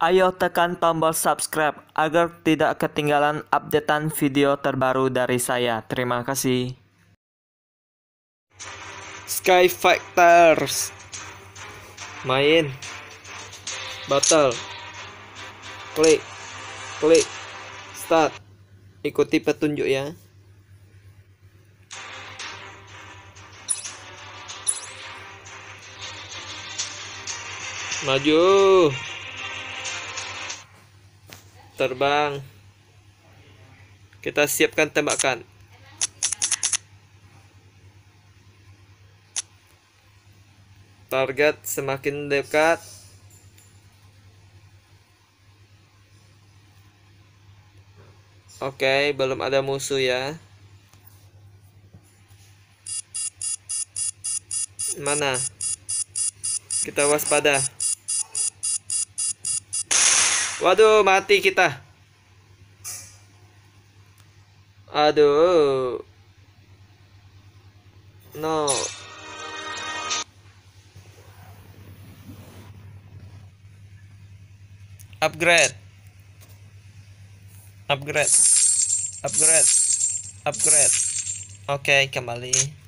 Ayo tekan tombol subscribe agar tidak ketinggalan updatean video terbaru dari saya. Terima kasih. Sky Fighters. Main. Battle. Klik. Klik. Start. Ikuti petunjuk ya. Maju terbang kita siapkan tembakan target semakin dekat Oke, belum ada musuh ya. Mana? Kita waspada. Waduh, mati kita. Aduh. No. Upgrade. Upgrade. Upgrade. Upgrade. Oke, okay, kembali.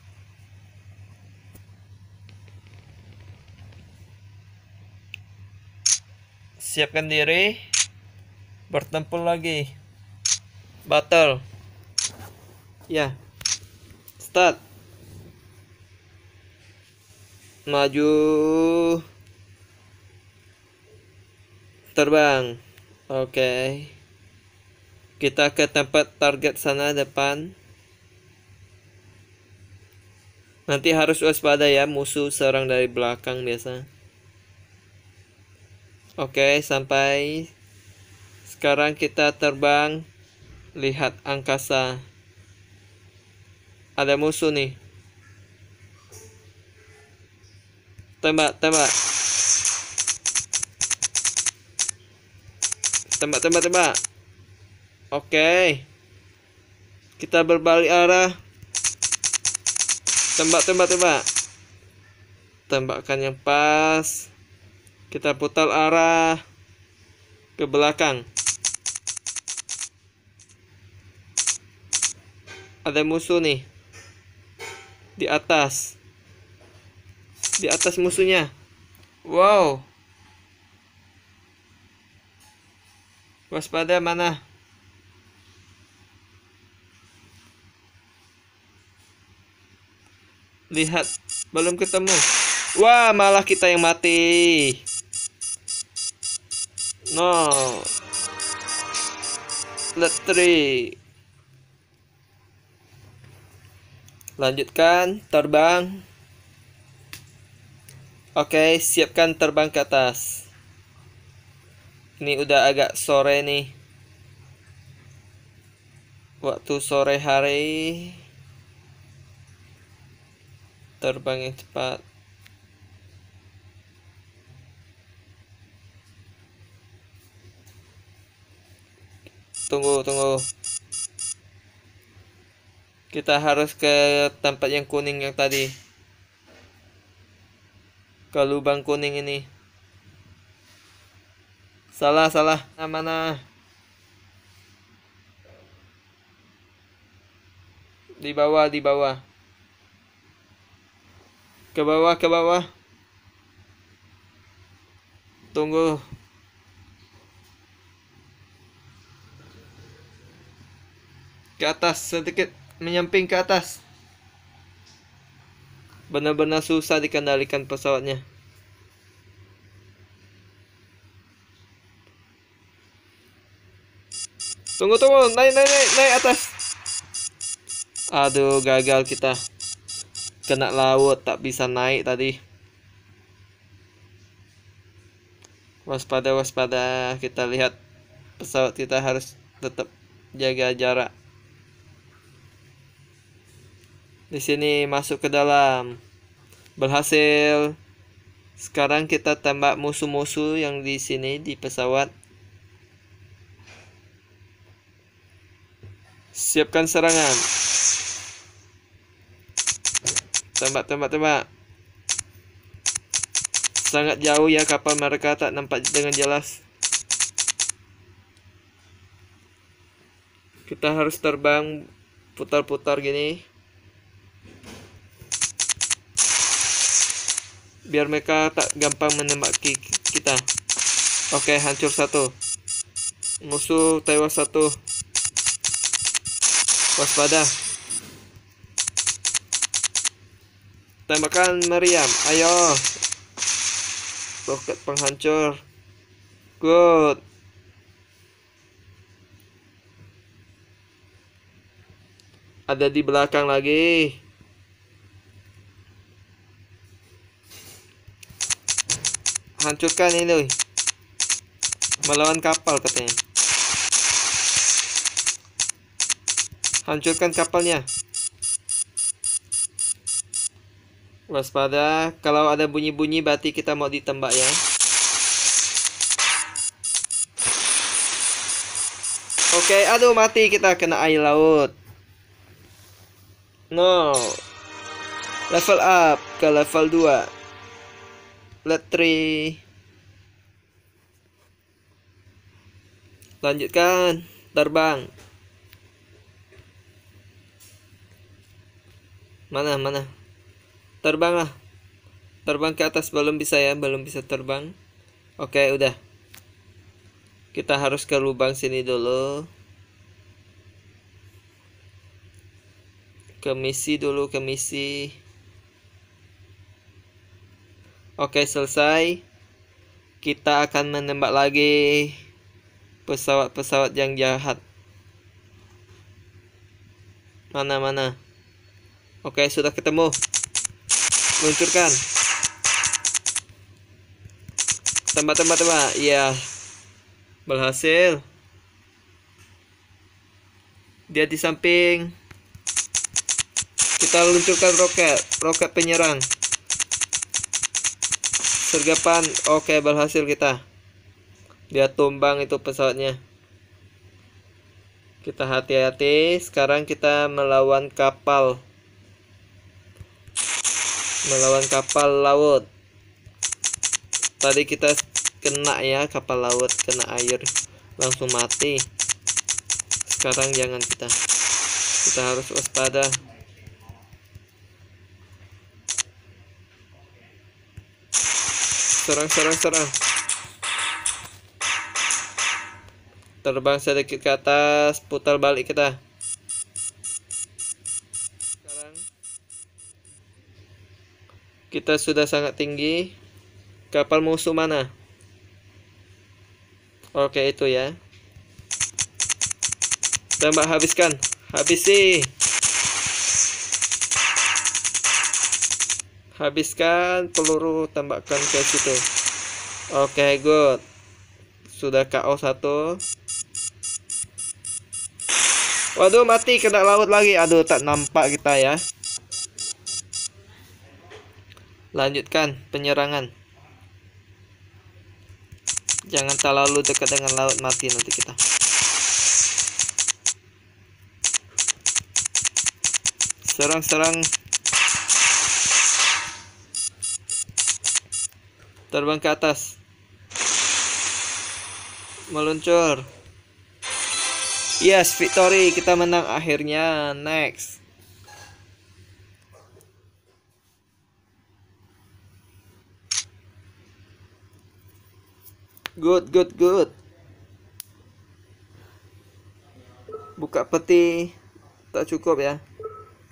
Siapkan diri. Bertempur lagi. Battle. Ya. Start. Maju. Terbang. Oke. Kita ke tempat target sana depan. Nanti harus waspada ya musuh serang dari belakang biasa Oke, sampai sekarang kita terbang lihat angkasa. Ada musuh nih. Tembak, tembak. Tembak, tembak, tembak. Oke. Kita berbalik arah. Tembak, tembak, tembak. Tembakan yang pas. Kita putar arah ke belakang. Ada musuh nih. Di atas. Di atas musuhnya. Wow. Waspada mana? Lihat, belum ketemu. Wah, malah kita yang mati. No. Let three. Lanjutkan terbang. Oke, siapkan terbang ke atas. Ini udah agak sore nih. Waktu sore hari. Terbang yang cepat. Tunggu tunggu. Kita harus ke tempat yang kuning yang tadi. Ke lubang kuning ini. Salah salah. Nah, mana? Di bawah di bawah. Ke bawah ke bawah. Tunggu ke atas sedikit menyamping ke atas. Benar-benar susah dikendalikan pesawatnya. Tunggu tunggu naik naik naik, naik atas. Aduh gagal kita. Kena laut tak bisa naik tadi. Waspada waspada. Kita lihat pesawat kita harus tetap jaga jarak Di sini masuk ke dalam. Berhasil. Sekarang kita tembak musuh-musuh yang di sini di pesawat. Siapkan serangan. Tembak, tembak, tembak. Sangat jauh ya kapal mereka tak nampak dengan jelas. Kita harus terbang putar-putar gini. Biar mereka tak gampang menembak kita. Oke, hancur satu. Musuh tewas satu. Waspada. Tembakan Meriam. Ayo. Roket penghancur. Good. Ada di belakang lagi. Hancurkan ini. Melawan kapal katanya. Hancurkan kapalnya. Waspada, kalau ada bunyi-bunyi berarti kita mau ditembak ya. Oke, aduh mati kita kena air laut. No. Level up ke level 2. Let 3. Lanjutkan terbang. Mana mana? Terbanglah. Terbang ke atas belum bisa ya, belum bisa terbang. Oke, udah. Kita harus ke lubang sini dulu. Ke misi dulu, ke misi. Oke, selesai. Kita akan menembak lagi pesawat-pesawat yang jahat. Mana mana? Oke, sudah ketemu. Luncurkan tembak tembak tembak. Iya. Berhasil. Dia di samping. Kita luncurkan roket. Roket penyerang sergapan oke berhasil kita. Dia tumbang itu pesawatnya. Kita hati-hati. Sekarang kita melawan kapal. Melawan kapal laut. Tadi kita kena ya kapal laut kena air. Langsung mati. Sekarang jangan kita. Kita harus waspada serang serang serang terbang sedikit ke atas putar balik kita Kita sudah sangat tinggi. Kapal musuh mana? Oke, itu ya. Tembak habiskan. Habisi. Habiskan peluru tembakkan ke situ. Oke, good. Sudah KO satu. Waduh, mati kena laut lagi. Aduh, tak nampak kita ya. Lanjutkan penyerangan. Jangan terlalu dekat dengan laut mati nanti kita. Serang-serang. Terbang ke atas. Meluncur. Yes, victory. Kita menang akhirnya. Next. Good, good, good. Buka peti. Tak cukup ya.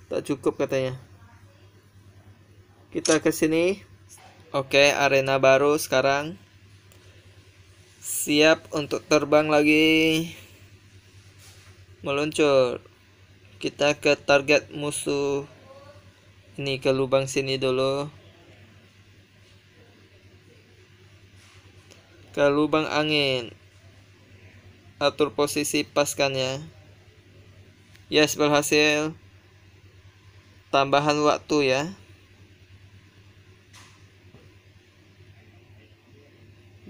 Tak cukup katanya. Kita ke sini. Oke, arena baru sekarang. Siap untuk terbang lagi. Meluncur. Kita ke target musuh. Ini ke lubang sini dulu. ke lubang angin atur posisi paskan ya yes berhasil tambahan waktu ya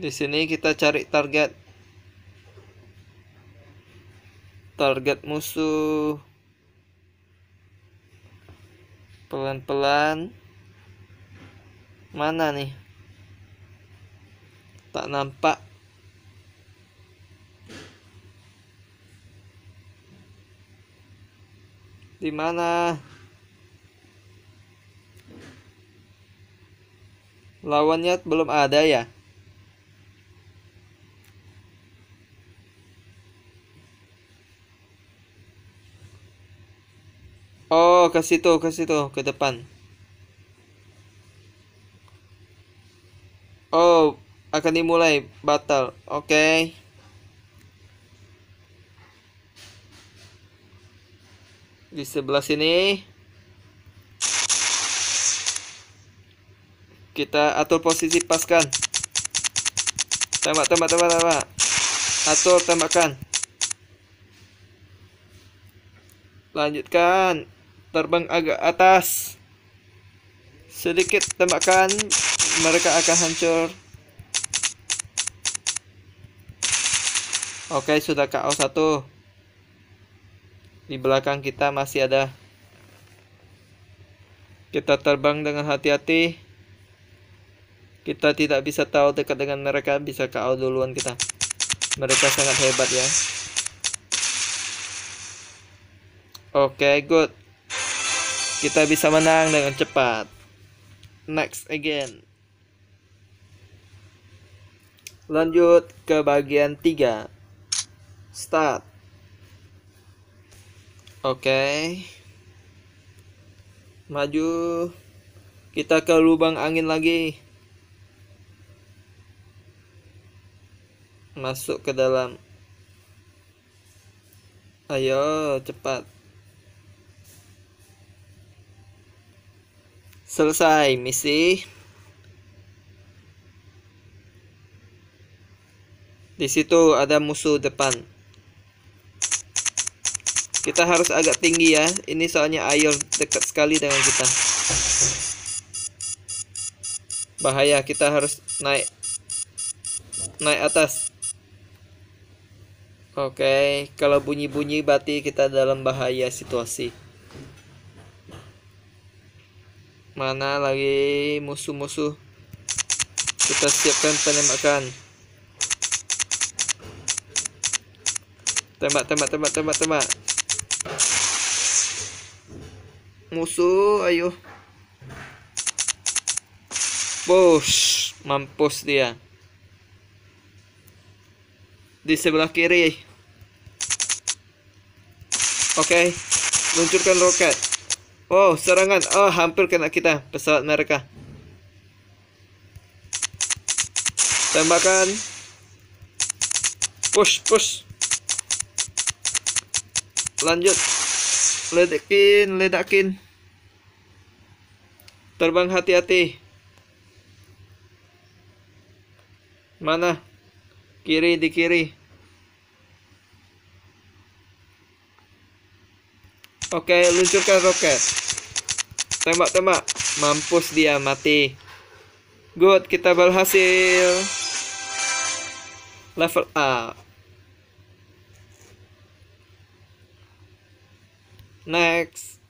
di sini kita cari target. Target musuh. Pelan-pelan. Mana nih? Tak nampak. Di mana? Lawannya belum ada ya? Oh, ke situ, ke situ, ke depan. Oh, akan dimulai battle. Oke. Okay. Di sebelah sini kita atur posisi paskan. Tembak, tembak, tembak, tembak. Atur tembakan. Lanjutkan terbang agak atas. Sedikit tembakan mereka akan hancur. Oke, sudah KO satu. Di belakang kita masih ada. Kita terbang dengan hati-hati. Kita tidak bisa tahu dekat dengan mereka, bisa KO duluan kita. Mereka sangat hebat ya. Oke, good. Kita bisa menang dengan cepat. Next again. Lanjut ke bagian 3. Start. Oke. Okay. Maju. Kita ke lubang angin lagi. Masuk ke dalam. Ayo, cepat. Selesai misi. Di situ ada musuh depan. Kita harus agak tinggi ya. Ini soalnya air dekat sekali dengan kita. Bahaya, kita harus naik naik atas. Oke, kalau bunyi-bunyi berarti kita dalam bahaya situasi. Mana lagi musuh-musuh? Kita siapkan penembakan. Tembak, tembak, tembak, tembak, tembak. Musuh, ayo. Bos, mampus dia. Di sebelah kiri. Oke, okay. luncurkan roket. Oh, serangan. Oh, hampir kena kita. Pesawat mereka. Tembakan. Push, push. Lanjut. Ledakin ledakin. Terbang hati-hati. Mana? Kiri di kiri oke luncurkan roket tembak-tembak mampus dia mati good kita berhasil level up Next.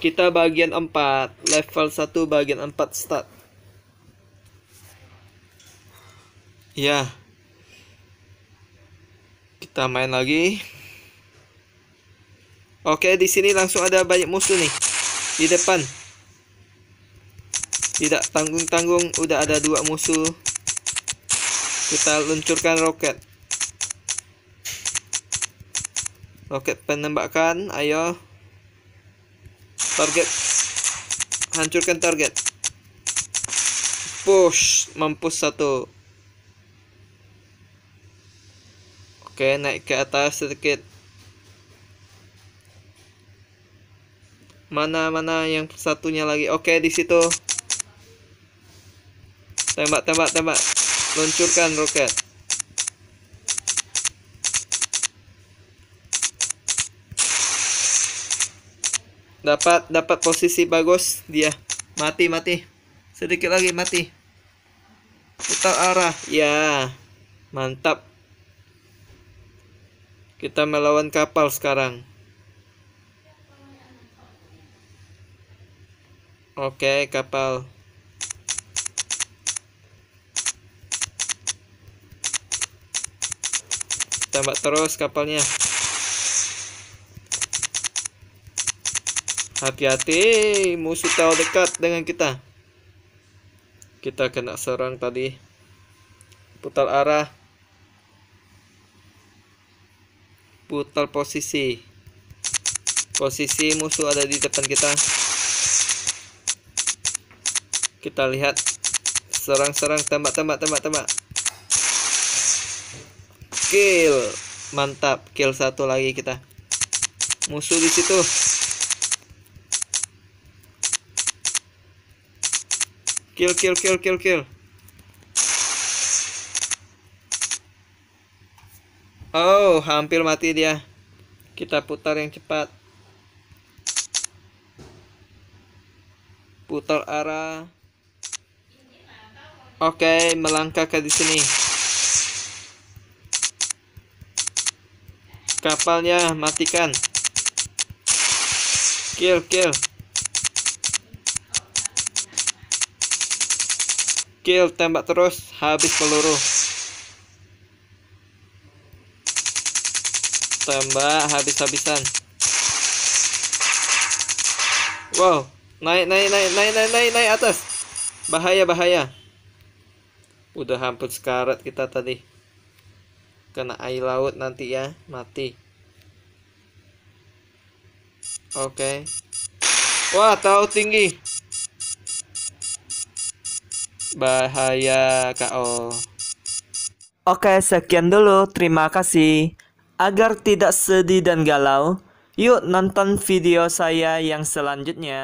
Kita bagian 4, level 1 bagian 4 start. Ya. Kita main lagi. Oke, di sini langsung ada banyak musuh nih. Di depan. Tidak tanggung-tanggung udah ada dua musuh. Kita luncurkan roket. Roket penembakan, ayo. Target. Hancurkan target. Push, mampus satu. Oke, naik ke atas sedikit. Mana mana yang satunya lagi? Oke, di situ. Tembak, tembak, tembak. Luncurkan roket. dapat dapat posisi bagus dia mati mati sedikit lagi mati putar arah ya mantap kita melawan kapal sekarang. Oke kapal. Tembak terus kapalnya. Hati-hati musuh tahu dekat dengan kita. Kita kena serang tadi. Putar arah putar posisi. Posisi musuh ada di depan kita. Kita lihat serang-serang tembak tembak tembak tembak. Kill. Mantap kill satu lagi kita. Musuh di situ. Kill kill kill kill kill oh hampir mati dia kita putar yang cepat. Putar arah. Oke, melangkah ke di sini. Kapalnya matikan. Kill, kill. Kill, tembak terus, habis peluru. Tembak habis-habisan. Wow. Naik naik naik naik naik naik naik atas. Bahaya bahaya. Udah hampir sekarat kita tadi. Kena air laut nanti ya. Mati. Oke. Okay. wah tahu tinggi. Bahaya KO Oke, sekian dulu. Terima kasih. Agar tidak sedih dan galau, yuk nonton video saya yang selanjutnya.